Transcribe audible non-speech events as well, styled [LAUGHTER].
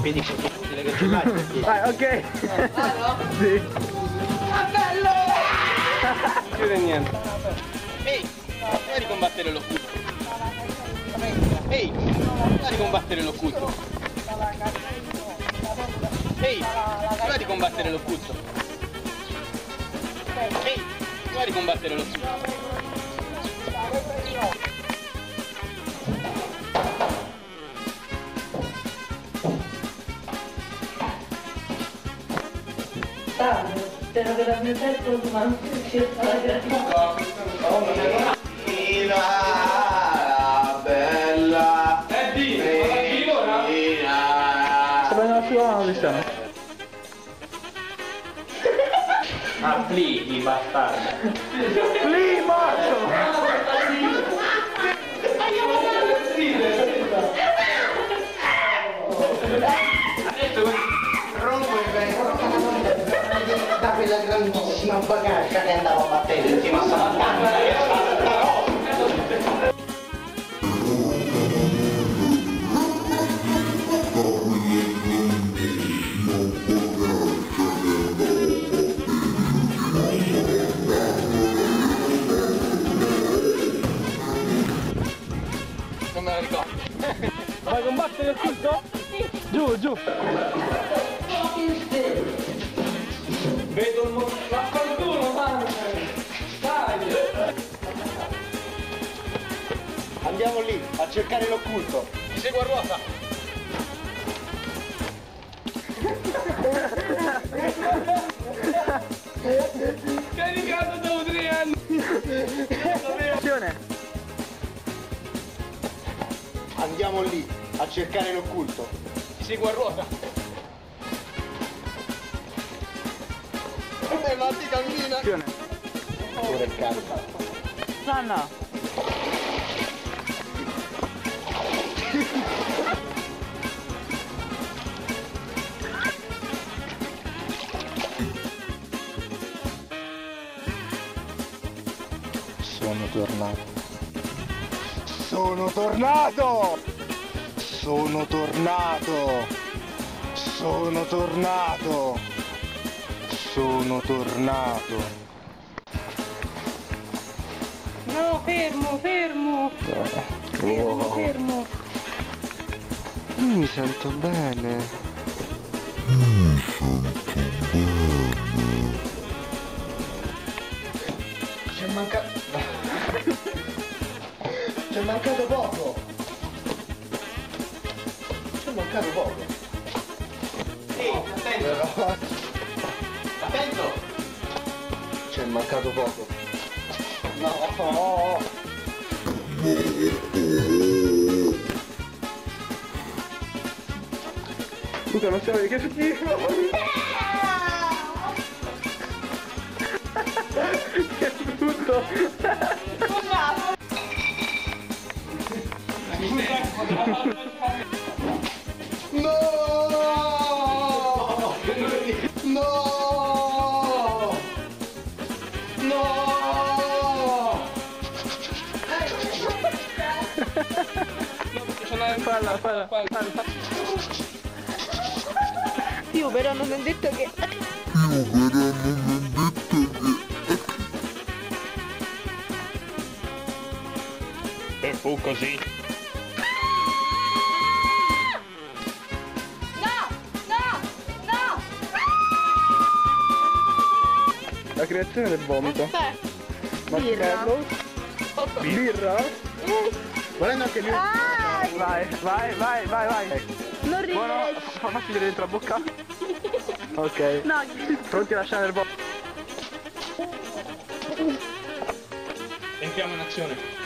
impedisce che le che ce l'hai. Vai, ok. Vado? Sì. Ah, bello! Chiude niente. Ehi, prova di combattere l'occulto. Ehi, prova di combattere l'occulto. Ehi, prova di combattere l'occulto. Ehi, prova di combattere l'occulto. Salve, spero che dal mio tetto ma non si riesca a bella Eddie, Sta prendendo la sua Cristiano. Ah, flichi, bastardo. Lì, morto! Quella grandissima bagaglia che andava a battere insieme a Samantha. Non me la ricordo. Vai a combattere il culto? Giù, giù. Vedo il mo... Ma qualcuno, mano! Dai! Andiamo lì a cercare l'occulto. Ti seguo a ruota! Caricato dopo tre anni! Azione. Andiamo lì a cercare l'occulto. Ti seguo a ruota! E Matti cammina. Pure il cazzo. Sanna. Sono tornato. Sono tornato! Sono tornato! Sono tornato! Sono tornato! No, fermo, fermo! Fermo, fermo! Mi sento bene. C'è mancato... C'è mancato poco! C'è mancato poco! Attento! Attento! C'è mancato poco! No! Vede che schifo. Falla, falla, falla. Io però non ho detto che... E fu così. No! No! No! La creazione del vomito. Aspetta! Marcello. Birra. Volendo anche lui. Ah! Vai, vai, vai, vai, vai. Non Buono, riesco! fa- facci vedere dentro la bocca. [LAUGHS] Ok. No! Pronti a lasciare il vomito? Entriamo in azione.